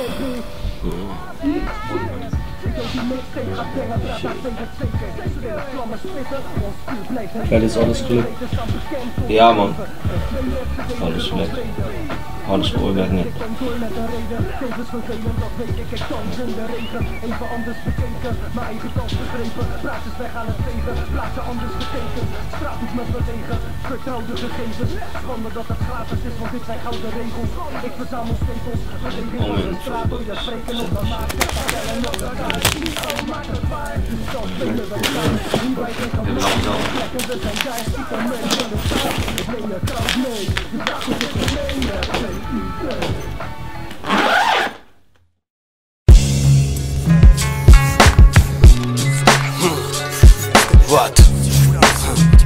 うん。う Verder is alles gelukt. Ja man. Alles gelukt. Alles weg net. Vertrouwde gegevens, schande dat het gratis is, want dit zijn gouden regels. Ik verzamel stapels, Om in spreken op de markt. Tellen op de je dag What?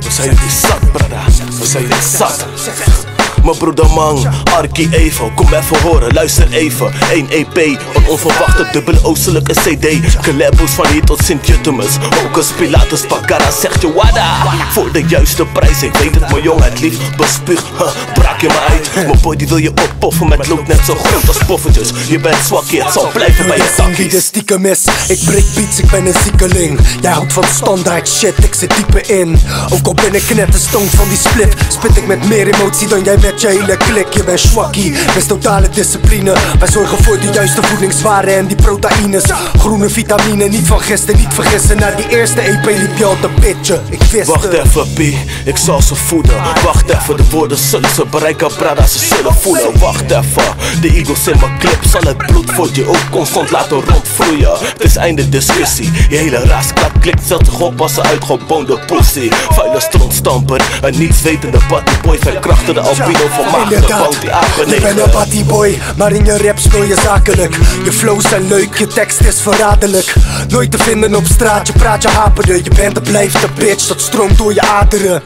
Was I this up, brother? Was I this? Mijn broeder man, Arkie Evo, kom even horen, luister even. 1 EP, een onverwachte dubbele oostelijke CD Collabos van hier tot Sint-Jutemus Hocus Pilatus, Pagara zegt je wada. Voor de juiste prijs, ik weet het mijn jong, het lief bespuug huh, Braak je me uit, mijn boy die wil je oppoffen Met loop net zo groot als poffertjes Je bent zwak, je het zal blijven bij je de takkies stiekem is, ik breek beats, ik ben een ziekeling. Jij houdt van standaard shit, ik zit dieper in. Ook al ben ik net de stonk van die split Spit ik met meer emotie dan jij met je hele klik Je bent swakkie, best totale discipline. Wij zorgen voor de juiste voedingswaren en die proteïnes. Groene vitamine, niet van gisteren, niet vergissen. Na die eerste EP liep je al te pitchen, ik wist Wacht even, P, ik zal ze voeden. Wacht even, de woorden zullen ze bereiken, brada, ze zullen voelen. Wacht even, de eagles in mijn clip. Zal het bloed voor je ook constant laten rondvloeien. Het is einde discussie, je hele raasklap klikt, zet zich op als ze uitgeboonde pussy. Vuile strontstamper, een nietswetende boy. Verkrachten de albino van maagde Inderdaad, boot die je bent een party boy, maar in je rap speel je zakelijk. Je flows zijn leuk, je tekst is verraderlijk. Nooit te vinden op straat, je praat je haperde. Je bent en blijft de bitch, dat stroomt door je aderen.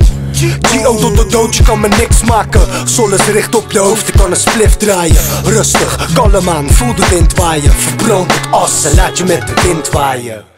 G.O. tot de dood, je kan me niks maken. Sol is richt op je hoofd, ik kan een spliff draaien. Rustig, kalm aan, voel de wind waaien. Verbrand het as en laat je met de wind waaien